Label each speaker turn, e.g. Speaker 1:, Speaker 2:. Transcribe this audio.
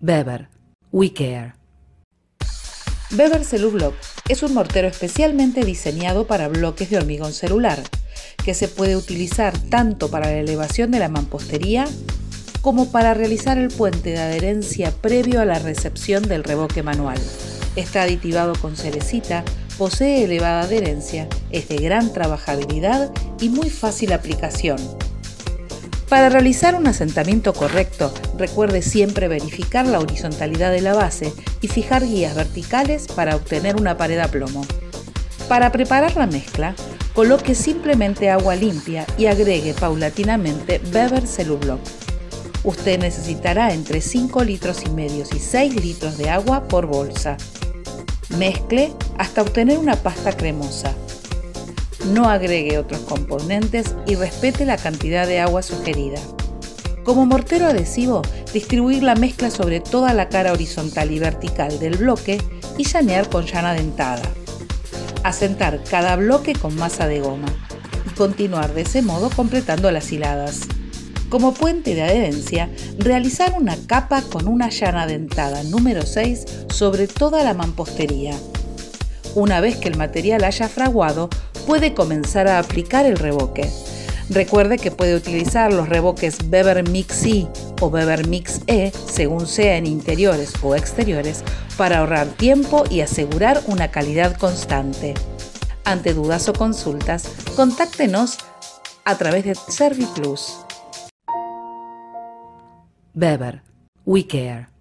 Speaker 1: Weber, We Care.
Speaker 2: Weber Celublock es un mortero especialmente diseñado para bloques de hormigón celular, que se puede utilizar tanto para la elevación de la mampostería como para realizar el puente de adherencia previo a la recepción del reboque manual. Está aditivado con cerecita, posee elevada adherencia, es de gran trabajabilidad y muy fácil aplicación. Para realizar un asentamiento correcto, recuerde siempre verificar la horizontalidad de la base y fijar guías verticales para obtener una pared a plomo. Para preparar la mezcla, coloque simplemente agua limpia y agregue paulatinamente Weber Celublock. Usted necesitará entre 5 litros y medio y 6 litros de agua por bolsa. Mezcle hasta obtener una pasta cremosa. No agregue otros componentes y respete la cantidad de agua sugerida. Como mortero adhesivo, distribuir la mezcla sobre toda la cara horizontal y vertical del bloque y llanear con llana dentada. Asentar cada bloque con masa de goma y continuar de ese modo completando las hiladas. Como puente de adherencia, realizar una capa con una llana dentada número 6 sobre toda la mampostería. Una vez que el material haya fraguado, puede comenzar a aplicar el reboque. Recuerde que puede utilizar los reboques Weber Mix E o Weber Mix E, según sea en interiores o exteriores, para ahorrar tiempo y asegurar una calidad constante. Ante dudas o consultas, contáctenos a través de ServiPlus.
Speaker 1: Weber, We Care.